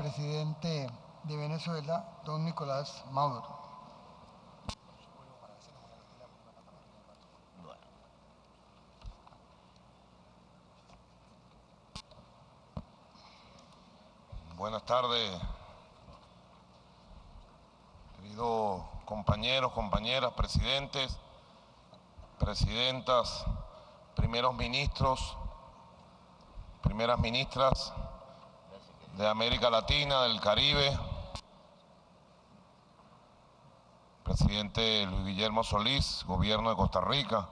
presidente de Venezuela, don Nicolás Maduro. Buenas tardes, queridos compañeros, compañeras, presidentes, presidentas, primeros ministros, primeras ministras de América Latina, del Caribe, presidente Luis Guillermo Solís, gobierno de Costa Rica.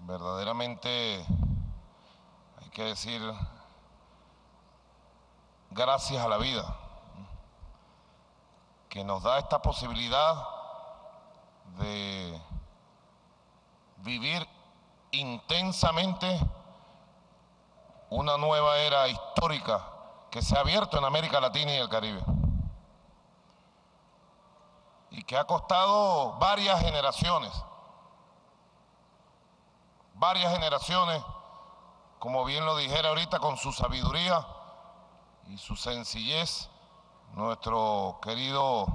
Verdaderamente hay que decir gracias a la vida que nos da esta posibilidad de vivir intensamente una nueva era histórica que se ha abierto en América Latina y el Caribe. Y que ha costado varias generaciones, varias generaciones, como bien lo dijera ahorita con su sabiduría y su sencillez, nuestro querido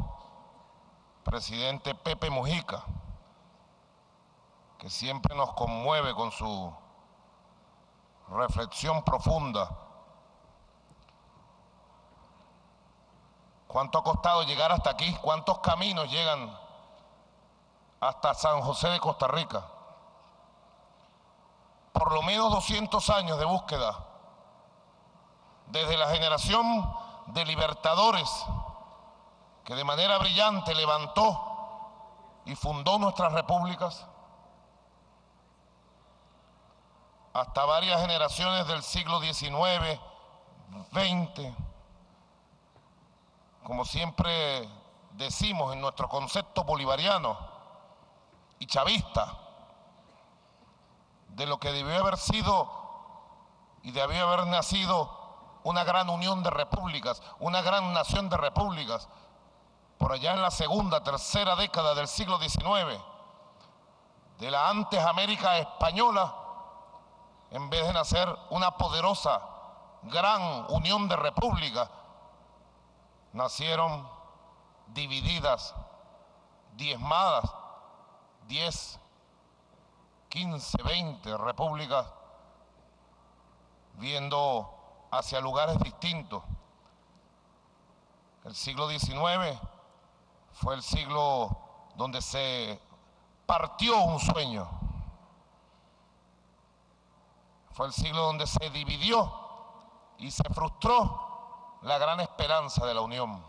presidente Pepe Mujica, que siempre nos conmueve con su reflexión profunda. ¿Cuánto ha costado llegar hasta aquí? ¿Cuántos caminos llegan hasta San José de Costa Rica? Por lo menos 200 años de búsqueda. Desde la generación de libertadores que de manera brillante levantó y fundó nuestras repúblicas hasta varias generaciones del siglo XIX, XX, como siempre decimos en nuestro concepto bolivariano y chavista, de lo que debió haber sido y debió haber nacido una gran unión de repúblicas, una gran nación de repúblicas, por allá en la segunda, tercera década del siglo XIX, de la antes América española, en vez de nacer una poderosa, gran unión de repúblicas, nacieron divididas, diezmadas, 10, 15, 20 repúblicas, viendo hacia lugares distintos. El siglo XIX fue el siglo donde se partió un sueño. Fue el siglo donde se dividió y se frustró la gran esperanza de la unión.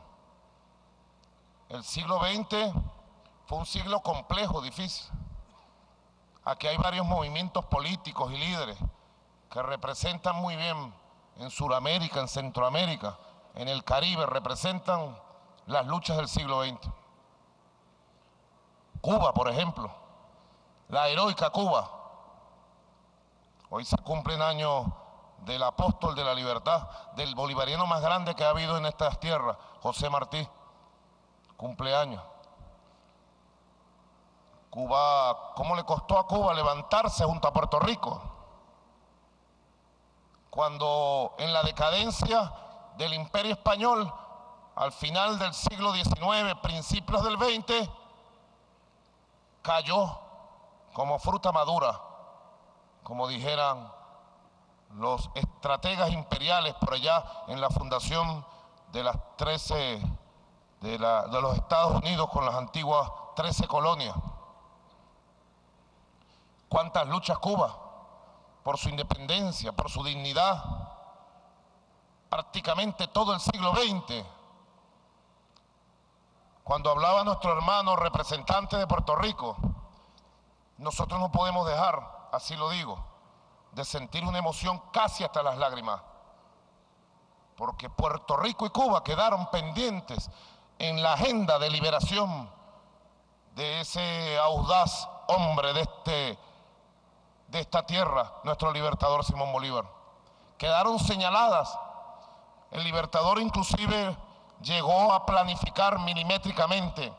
El siglo XX fue un siglo complejo, difícil. Aquí hay varios movimientos políticos y líderes que representan muy bien en Sudamérica, en Centroamérica, en el Caribe, representan las luchas del siglo XX. Cuba, por ejemplo, la heroica Cuba. Hoy se cumplen años del apóstol de la libertad, del bolivariano más grande que ha habido en estas tierras, José Martí. Cumpleaños. Cuba, ¿cómo le costó a Cuba levantarse junto a Puerto Rico? Cuando en la decadencia del imperio español, al final del siglo XIX, principios del XX, cayó como fruta madura, como dijeran los estrategas imperiales por allá en la fundación de las 13 de, de los Estados Unidos con las antiguas 13 colonias. ¿Cuántas luchas Cuba por su independencia, por su dignidad? Prácticamente todo el siglo XX. Cuando hablaba nuestro hermano representante de Puerto Rico, nosotros no podemos dejar, así lo digo, de sentir una emoción casi hasta las lágrimas. Porque Puerto Rico y Cuba quedaron pendientes en la agenda de liberación de ese audaz hombre de, este, de esta tierra, nuestro libertador Simón Bolívar. Quedaron señaladas. El libertador inclusive llegó a planificar milimétricamente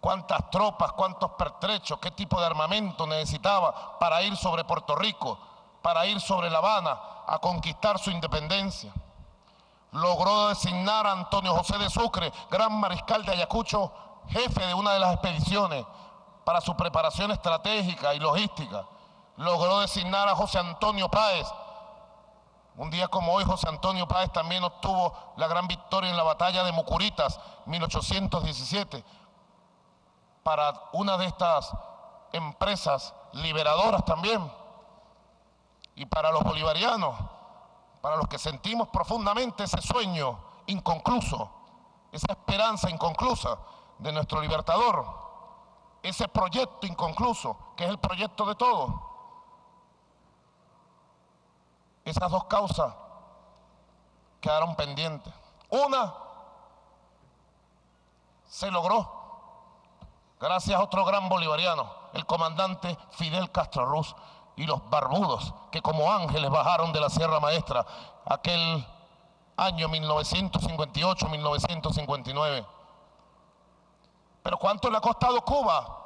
cuántas tropas, cuántos pertrechos, qué tipo de armamento necesitaba para ir sobre Puerto Rico, para ir sobre La Habana, a conquistar su independencia. Logró designar a Antonio José de Sucre, gran mariscal de Ayacucho, jefe de una de las expediciones para su preparación estratégica y logística. Logró designar a José Antonio Páez. Un día como hoy, José Antonio Páez también obtuvo la gran victoria en la batalla de Mucuritas, 1817, para una de estas empresas liberadoras también. Y para los bolivarianos, para los que sentimos profundamente ese sueño inconcluso, esa esperanza inconclusa de nuestro libertador, ese proyecto inconcluso, que es el proyecto de todos. Esas dos causas quedaron pendientes. Una se logró gracias a otro gran bolivariano, el comandante Fidel Castro Ruz y los barbudos que como ángeles bajaron de la Sierra Maestra aquel año 1958-1959. Pero ¿cuánto le ha costado Cuba?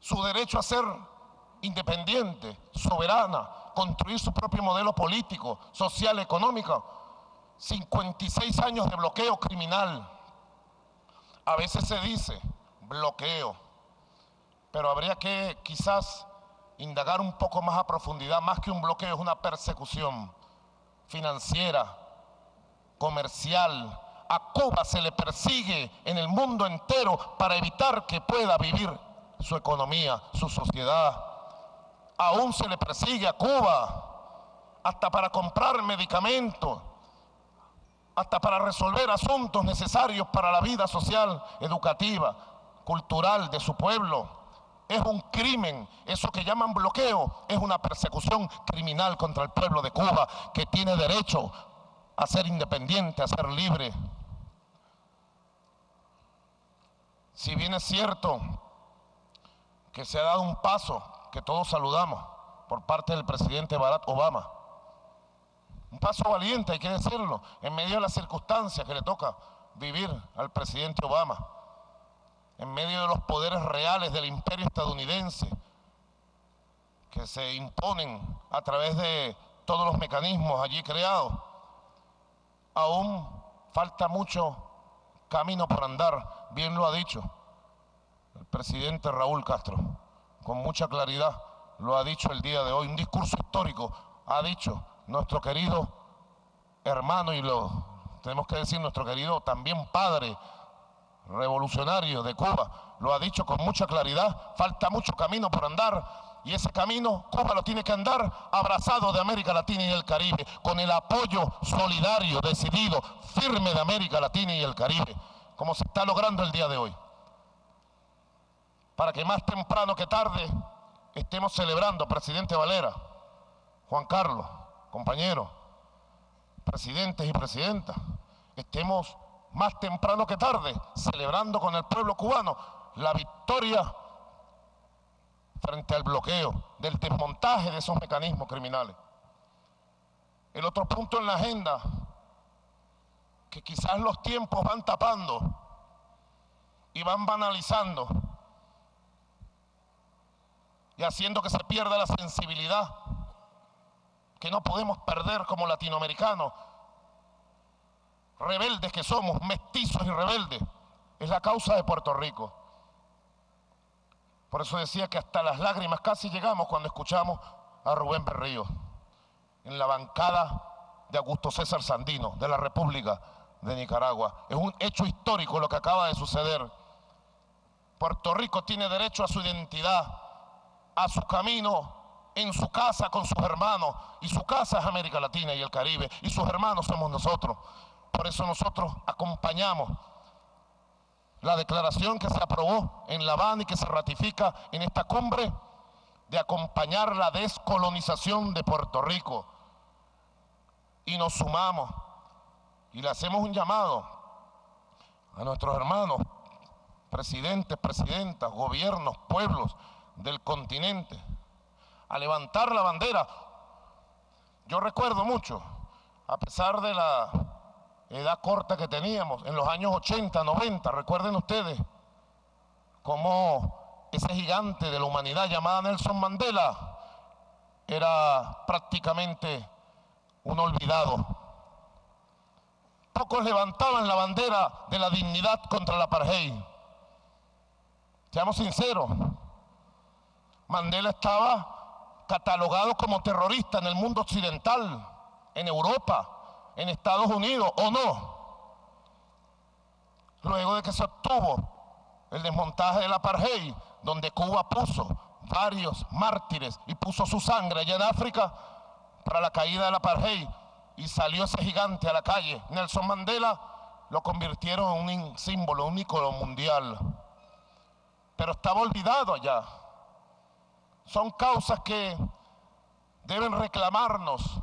Su derecho a ser independiente, soberana, construir su propio modelo político, social, económico. 56 años de bloqueo criminal. A veces se dice bloqueo, pero habría que quizás indagar un poco más a profundidad, más que un bloqueo, es una persecución financiera, comercial. A Cuba se le persigue en el mundo entero para evitar que pueda vivir su economía, su sociedad. Aún se le persigue a Cuba hasta para comprar medicamentos, hasta para resolver asuntos necesarios para la vida social, educativa, cultural de su pueblo es un crimen. Eso que llaman bloqueo es una persecución criminal contra el pueblo de Cuba que tiene derecho a ser independiente, a ser libre. Si bien es cierto que se ha dado un paso que todos saludamos por parte del presidente Barack Obama, un paso valiente, hay que decirlo, en medio de las circunstancias que le toca vivir al presidente Obama en medio de los poderes reales del imperio estadounidense que se imponen a través de todos los mecanismos allí creados, aún falta mucho camino por andar, bien lo ha dicho el presidente Raúl Castro, con mucha claridad lo ha dicho el día de hoy, un discurso histórico, ha dicho nuestro querido hermano y lo tenemos que decir nuestro querido también padre revolucionario de Cuba, lo ha dicho con mucha claridad, falta mucho camino por andar. Y ese camino Cuba lo tiene que andar abrazado de América Latina y el Caribe, con el apoyo solidario, decidido, firme de América Latina y el Caribe, como se está logrando el día de hoy. Para que más temprano que tarde estemos celebrando, presidente Valera, Juan Carlos, compañeros, presidentes y presidentas, estemos más temprano que tarde, celebrando con el pueblo cubano la victoria frente al bloqueo, del desmontaje de esos mecanismos criminales. El otro punto en la agenda, que quizás los tiempos van tapando y van banalizando y haciendo que se pierda la sensibilidad que no podemos perder como latinoamericanos rebeldes que somos, mestizos y rebeldes, es la causa de Puerto Rico. Por eso decía que hasta las lágrimas casi llegamos cuando escuchamos a Rubén Berrío en la bancada de Augusto César Sandino, de la República de Nicaragua. Es un hecho histórico lo que acaba de suceder. Puerto Rico tiene derecho a su identidad, a su camino en su casa con sus hermanos. Y su casa es América Latina y el Caribe. Y sus hermanos somos nosotros. Por eso nosotros acompañamos la declaración que se aprobó en La Habana y que se ratifica en esta cumbre de acompañar la descolonización de Puerto Rico. Y nos sumamos y le hacemos un llamado a nuestros hermanos, presidentes, presidentas, gobiernos, pueblos del continente, a levantar la bandera. Yo recuerdo mucho, a pesar de la edad corta que teníamos, en los años 80, 90, recuerden ustedes cómo ese gigante de la humanidad llamada Nelson Mandela era prácticamente un olvidado. Pocos levantaban la bandera de la dignidad contra la apartheid. Seamos sinceros, Mandela estaba catalogado como terrorista en el mundo occidental, en Europa, en Estados Unidos, ¿o no? Luego de que se obtuvo el desmontaje del apartheid, donde Cuba puso varios mártires y puso su sangre allá en África para la caída del apartheid y salió ese gigante a la calle. Nelson Mandela lo convirtieron en un símbolo, un ícono mundial. Pero estaba olvidado allá. Son causas que deben reclamarnos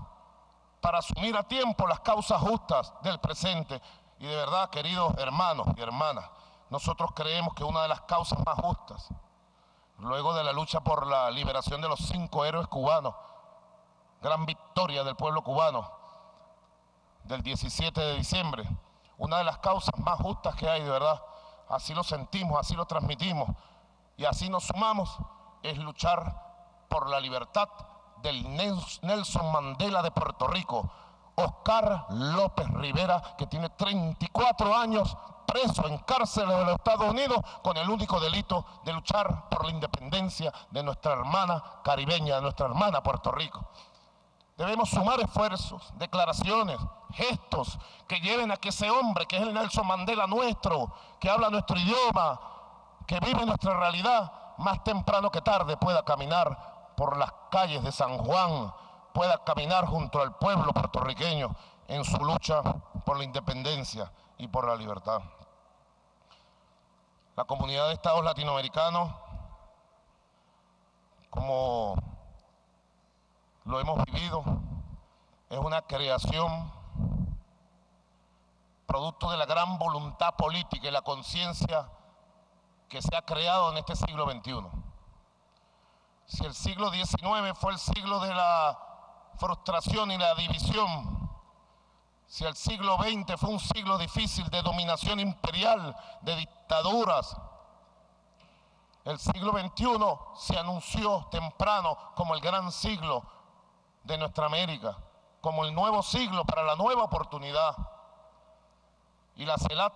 para asumir a tiempo las causas justas del presente. Y de verdad, queridos hermanos y hermanas, nosotros creemos que una de las causas más justas, luego de la lucha por la liberación de los cinco héroes cubanos, gran victoria del pueblo cubano del 17 de diciembre, una de las causas más justas que hay, de verdad, así lo sentimos, así lo transmitimos y así nos sumamos, es luchar por la libertad del Nelson Mandela de Puerto Rico, Oscar López Rivera, que tiene 34 años preso en cárceles de los Estados Unidos con el único delito de luchar por la independencia de nuestra hermana caribeña, de nuestra hermana Puerto Rico. Debemos sumar esfuerzos, declaraciones, gestos que lleven a que ese hombre, que es el Nelson Mandela nuestro, que habla nuestro idioma, que vive nuestra realidad, más temprano que tarde pueda caminar por las calles de San Juan, pueda caminar junto al pueblo puertorriqueño en su lucha por la independencia y por la libertad. La comunidad de estados latinoamericanos, como lo hemos vivido, es una creación producto de la gran voluntad política y la conciencia que se ha creado en este siglo XXI. Si el siglo XIX fue el siglo de la frustración y la división, si el siglo XX fue un siglo difícil de dominación imperial, de dictaduras, el siglo XXI se anunció temprano como el gran siglo de nuestra América, como el nuevo siglo para la nueva oportunidad. Y la CELAT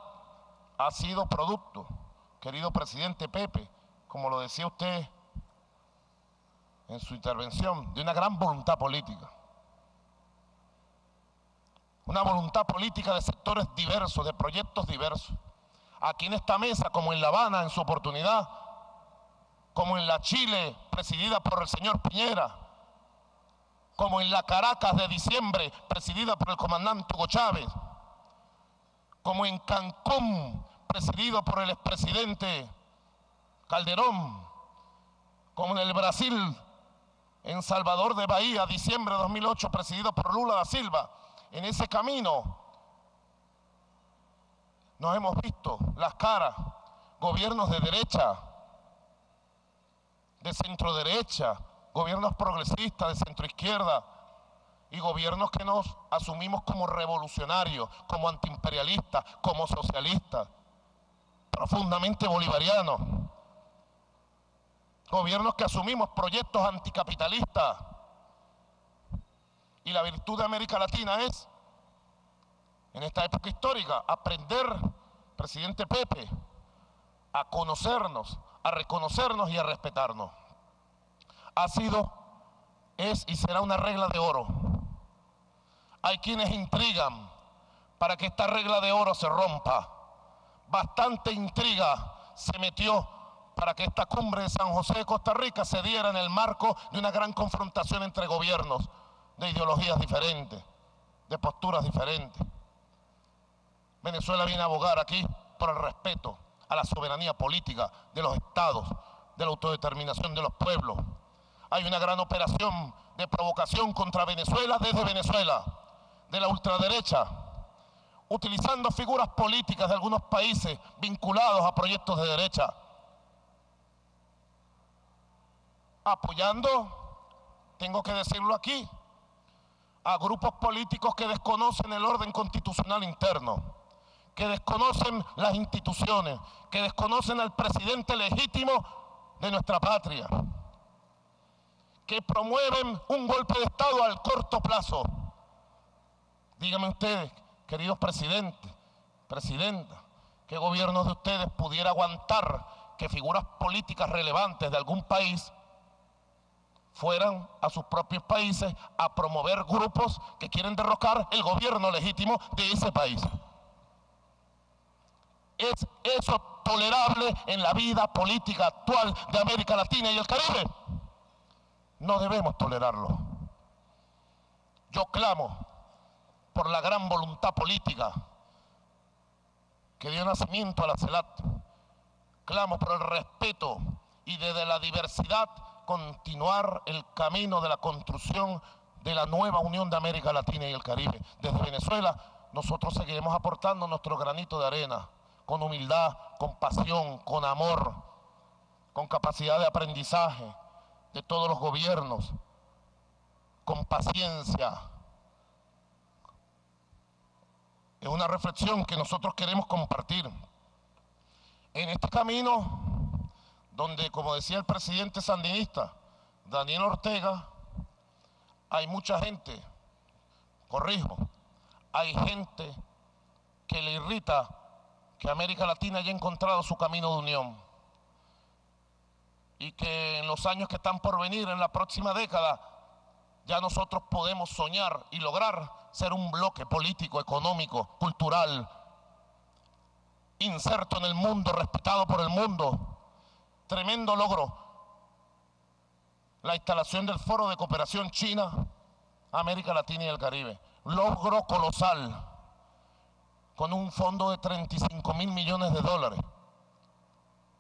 ha sido producto, querido presidente Pepe, como lo decía usted en su intervención, de una gran voluntad política. Una voluntad política de sectores diversos, de proyectos diversos. Aquí en esta mesa, como en La Habana en su oportunidad, como en la Chile presidida por el señor Piñera, como en la Caracas de diciembre, presidida por el comandante Hugo Chávez, como en Cancún, presidido por el expresidente Calderón, como en el Brasil, en Salvador de Bahía, diciembre de 2008, presidido por Lula da Silva. En ese camino nos hemos visto las caras, gobiernos de derecha, de centro derecha, gobiernos progresistas de centro izquierda y gobiernos que nos asumimos como revolucionarios, como antiimperialistas, como socialistas, profundamente bolivarianos. Gobiernos que asumimos proyectos anticapitalistas. Y la virtud de América Latina es, en esta época histórica, aprender, presidente Pepe, a conocernos, a reconocernos y a respetarnos ha sido, es y será una regla de oro. Hay quienes intrigan para que esta regla de oro se rompa. Bastante intriga se metió para que esta cumbre de San José de Costa Rica se diera en el marco de una gran confrontación entre gobiernos de ideologías diferentes, de posturas diferentes. Venezuela viene a abogar aquí por el respeto a la soberanía política de los estados, de la autodeterminación de los pueblos, hay una gran operación de provocación contra Venezuela desde Venezuela, de la ultraderecha, utilizando figuras políticas de algunos países vinculados a proyectos de derecha, apoyando, tengo que decirlo aquí, a grupos políticos que desconocen el orden constitucional interno, que desconocen las instituciones, que desconocen al presidente legítimo de nuestra patria que promueven un golpe de Estado al corto plazo. Díganme ustedes, queridos presidentes, presidenta, ¿qué gobiernos de ustedes pudiera aguantar que figuras políticas relevantes de algún país fueran a sus propios países a promover grupos que quieren derrocar el gobierno legítimo de ese país? ¿Es eso tolerable en la vida política actual de América Latina y el Caribe? No debemos tolerarlo. Yo clamo por la gran voluntad política que dio nacimiento a la CELAT. Clamo por el respeto y desde la diversidad continuar el camino de la construcción de la nueva Unión de América Latina y el Caribe. Desde Venezuela nosotros seguiremos aportando nuestro granito de arena con humildad, con pasión, con amor, con capacidad de aprendizaje de todos los gobiernos, con paciencia. Es una reflexión que nosotros queremos compartir. En este camino, donde, como decía el presidente sandinista, Daniel Ortega, hay mucha gente, corrijo, hay gente que le irrita que América Latina haya encontrado su camino de unión y que en los años que están por venir, en la próxima década, ya nosotros podemos soñar y lograr ser un bloque político, económico, cultural, inserto en el mundo, respetado por el mundo. Tremendo logro. La instalación del Foro de Cooperación China, América Latina y el Caribe. Logro colosal con un fondo de 35 mil millones de dólares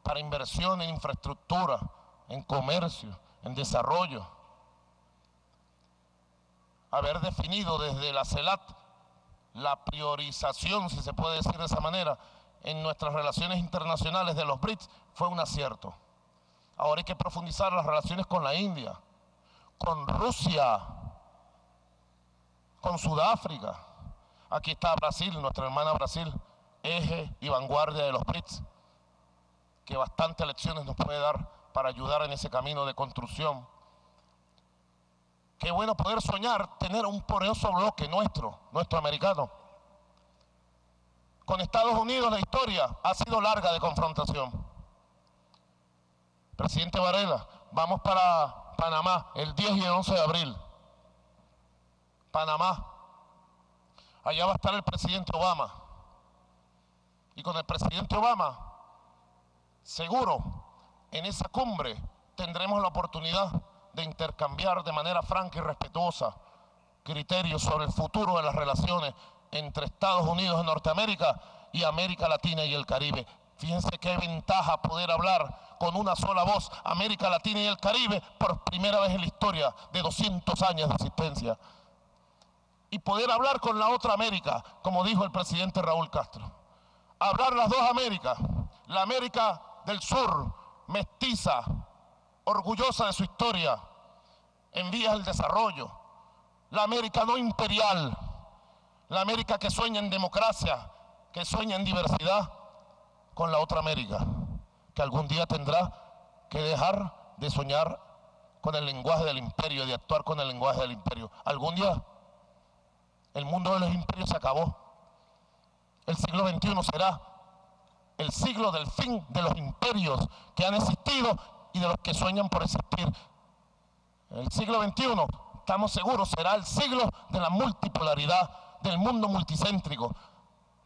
para inversión en infraestructura, en comercio, en desarrollo. Haber definido desde la CELAT la priorización, si se puede decir de esa manera, en nuestras relaciones internacionales de los BRICS fue un acierto. Ahora hay que profundizar las relaciones con la India, con Rusia, con Sudáfrica Aquí está Brasil, nuestra hermana Brasil, eje y vanguardia de los BRICS, que bastantes lecciones nos puede dar para ayudar en ese camino de construcción. Qué bueno poder soñar, tener un poderoso bloque nuestro, nuestro americano. Con Estados Unidos la historia ha sido larga de confrontación. Presidente Varela, vamos para Panamá el 10 y el 11 de abril. Panamá, Allá va a estar el presidente Obama. Y con el presidente Obama, seguro, en esa cumbre tendremos la oportunidad de intercambiar de manera franca y respetuosa criterios sobre el futuro de las relaciones entre Estados Unidos de Norteamérica y América Latina y el Caribe. Fíjense qué ventaja poder hablar con una sola voz América Latina y el Caribe por primera vez en la historia de 200 años de existencia y poder hablar con la otra América, como dijo el presidente Raúl Castro. Hablar las dos Américas, la América del Sur, mestiza, orgullosa de su historia, en vías del desarrollo, la América no imperial, la América que sueña en democracia, que sueña en diversidad, con la otra América, que algún día tendrá que dejar de soñar con el lenguaje del imperio, de actuar con el lenguaje del imperio. Algún día el mundo de los imperios se acabó. El siglo XXI será el siglo del fin de los imperios que han existido y de los que sueñan por existir. El siglo XXI, estamos seguros, será el siglo de la multipolaridad, del mundo multicéntrico,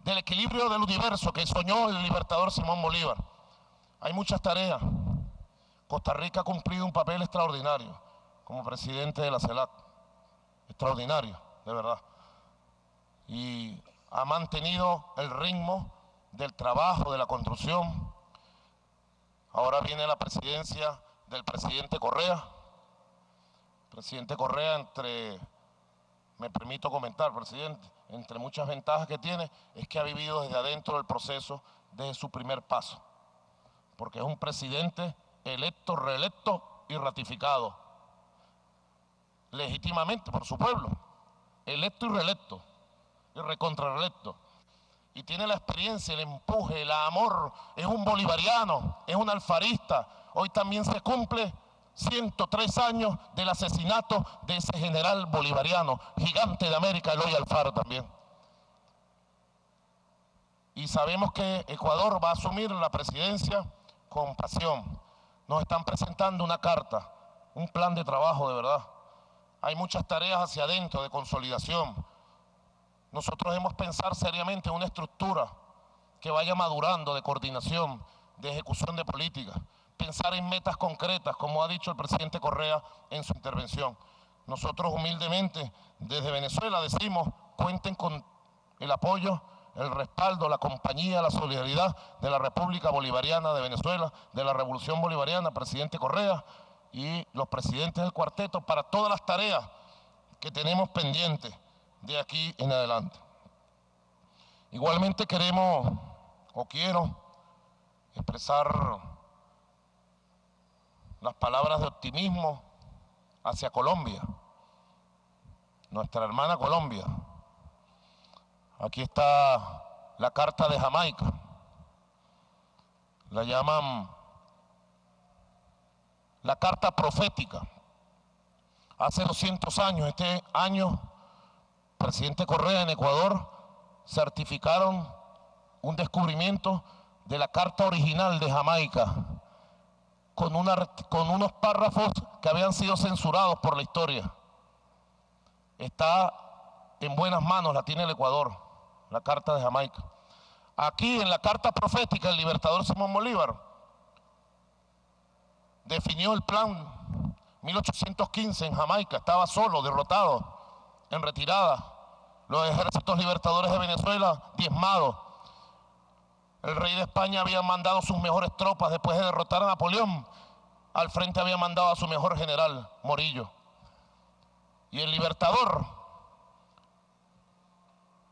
del equilibrio del universo que soñó el libertador Simón Bolívar. Hay muchas tareas. Costa Rica ha cumplido un papel extraordinario como presidente de la CELAC. Extraordinario, de verdad y ha mantenido el ritmo del trabajo, de la construcción. Ahora viene la presidencia del presidente Correa. presidente Correa, entre, me permito comentar, presidente, entre muchas ventajas que tiene, es que ha vivido desde adentro del proceso desde su primer paso. Porque es un presidente electo, reelecto y ratificado. Legítimamente por su pueblo. Electo y reelecto recontrarrelecto. Y tiene la experiencia, el empuje, el amor. Es un bolivariano, es un alfarista. Hoy también se cumple 103 años del asesinato de ese general bolivariano, gigante de América, Eloy Alfaro también. Y sabemos que Ecuador va a asumir la presidencia con pasión. Nos están presentando una carta, un plan de trabajo de verdad. Hay muchas tareas hacia adentro de consolidación. Nosotros hemos pensar seriamente en una estructura que vaya madurando de coordinación, de ejecución de políticas, pensar en metas concretas, como ha dicho el presidente Correa en su intervención. Nosotros humildemente desde Venezuela decimos, cuenten con el apoyo, el respaldo, la compañía, la solidaridad de la República Bolivariana de Venezuela, de la Revolución Bolivariana, presidente Correa y los presidentes del cuarteto para todas las tareas que tenemos pendientes de aquí en adelante. Igualmente queremos o quiero expresar las palabras de optimismo hacia Colombia, nuestra hermana Colombia. Aquí está la carta de Jamaica. La llaman la carta profética. Hace 200 años, este año, presidente Correa en Ecuador certificaron un descubrimiento de la carta original de Jamaica con, con unos párrafos que habían sido censurados por la historia. Está en buenas manos, la tiene el Ecuador, la carta de Jamaica. Aquí en la carta profética, el libertador Simón Bolívar definió el plan 1815 en Jamaica, estaba solo, derrotado, en retirada. Los ejércitos libertadores de Venezuela diezmados. El rey de España había mandado sus mejores tropas después de derrotar a Napoleón. Al frente había mandado a su mejor general, Morillo. Y el libertador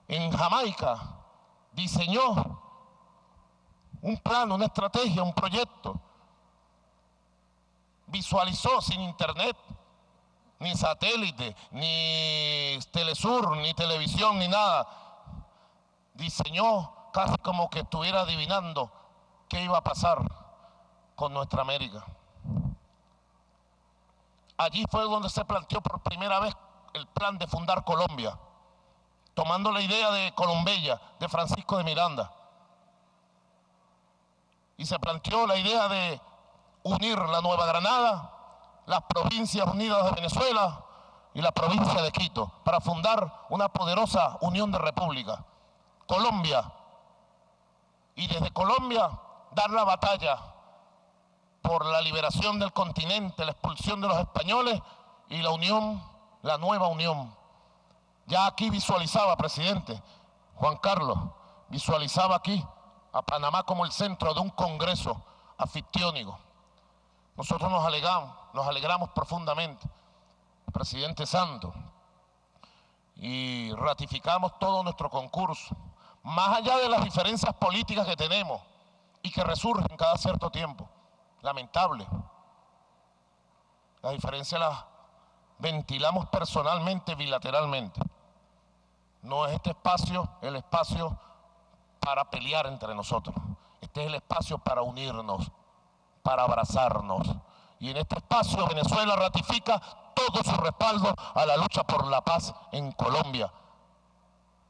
en Jamaica diseñó un plan, una estrategia, un proyecto visualizó sin internet, ni satélite, ni telesur, ni televisión, ni nada. Diseñó casi como que estuviera adivinando qué iba a pasar con nuestra América. Allí fue donde se planteó por primera vez el plan de fundar Colombia, tomando la idea de Colombella, de Francisco de Miranda. Y se planteó la idea de unir la Nueva Granada, las provincias unidas de Venezuela y la provincia de Quito para fundar una poderosa unión de repúblicas. Colombia. Y desde Colombia dar la batalla por la liberación del continente, la expulsión de los españoles y la unión, la nueva unión. Ya aquí visualizaba, presidente Juan Carlos, visualizaba aquí a Panamá como el centro de un congreso anfictiónico. Nosotros nos alegramos, nos alegramos profundamente, presidente Santo, y ratificamos todo nuestro concurso, más allá de las diferencias políticas que tenemos y que resurgen cada cierto tiempo. Lamentable. Las diferencias las ventilamos personalmente, bilateralmente. No es este espacio el espacio para pelear entre nosotros. Este es el espacio para unirnos, para abrazarnos. Y en este espacio Venezuela ratifica todo su respaldo a la lucha por la paz en Colombia.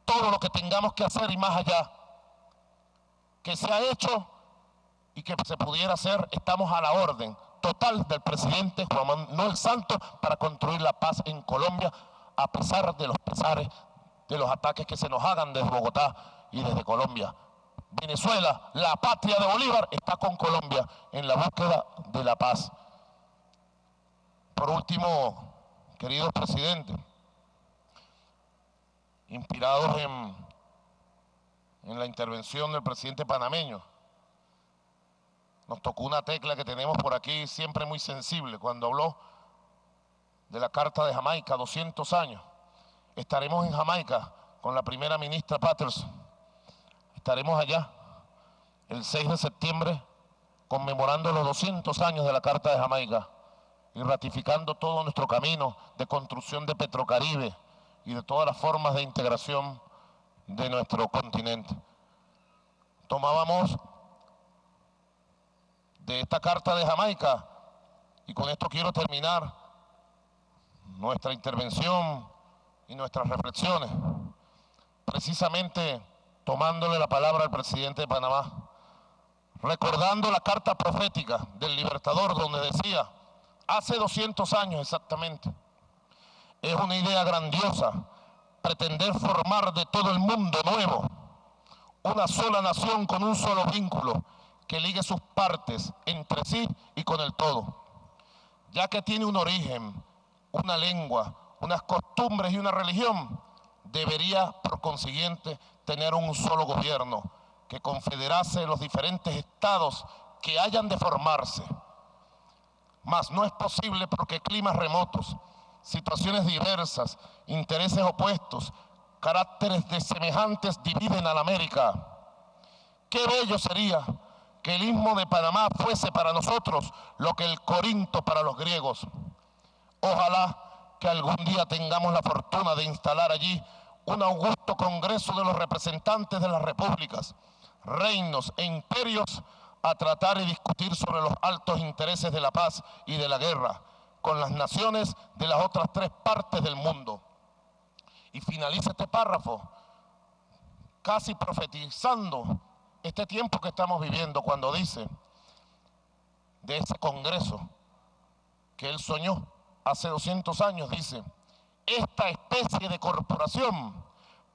Todo lo que tengamos que hacer y más allá, que se ha hecho y que se pudiera hacer, estamos a la orden total del presidente Juan Manuel Santos para construir la paz en Colombia, a pesar de los pesares de los ataques que se nos hagan desde Bogotá y desde Colombia. Venezuela, la patria de Bolívar, está con Colombia en la búsqueda de la paz. Por último, queridos presidentes, inspirados en, en la intervención del presidente panameño, nos tocó una tecla que tenemos por aquí siempre muy sensible cuando habló de la Carta de Jamaica, 200 años. Estaremos en Jamaica con la primera ministra Patterson. Estaremos allá el 6 de septiembre conmemorando los 200 años de la Carta de Jamaica y ratificando todo nuestro camino de construcción de Petrocaribe y de todas las formas de integración de nuestro continente. Tomábamos de esta Carta de Jamaica Y con esto quiero terminar nuestra intervención y nuestras reflexiones, precisamente tomándole la palabra al presidente de Panamá, recordando la carta profética del libertador donde decía, hace 200 años exactamente, es una idea grandiosa pretender formar de todo el mundo nuevo una sola nación con un solo vínculo que ligue sus partes entre sí y con el todo, ya que tiene un origen, una lengua, unas costumbres y una religión, debería por consiguiente tener un solo gobierno que confederase los diferentes estados que hayan de formarse. Mas no es posible porque climas remotos, situaciones diversas, intereses opuestos, caracteres de semejantes dividen a la América. Qué bello sería que el istmo de Panamá fuese para nosotros lo que el Corinto para los griegos. Ojalá que algún día tengamos la fortuna de instalar allí un augusto congreso de los representantes de las repúblicas, reinos e imperios a tratar y discutir sobre los altos intereses de la paz y de la guerra con las naciones de las otras tres partes del mundo. Y finaliza este párrafo casi profetizando este tiempo que estamos viviendo cuando dice de ese congreso que él soñó hace 200 años, dice, esta especie de corporación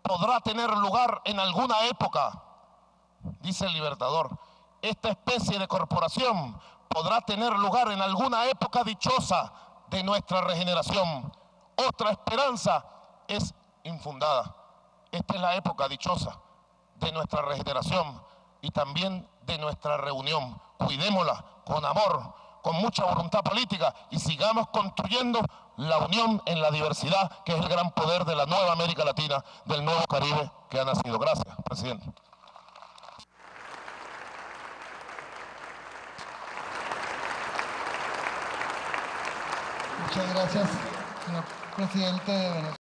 podrá tener lugar en alguna época, dice el libertador, esta especie de corporación podrá tener lugar en alguna época dichosa de nuestra regeneración. Otra esperanza es infundada. Esta es la época dichosa de nuestra regeneración y también de nuestra reunión. Cuidémosla con amor, con mucha voluntad política y sigamos construyendo la unión en la diversidad, que es el gran poder de la nueva América Latina, del nuevo Caribe que ha nacido. Gracias, presidente. Muchas gracias, señor presidente de Venezuela.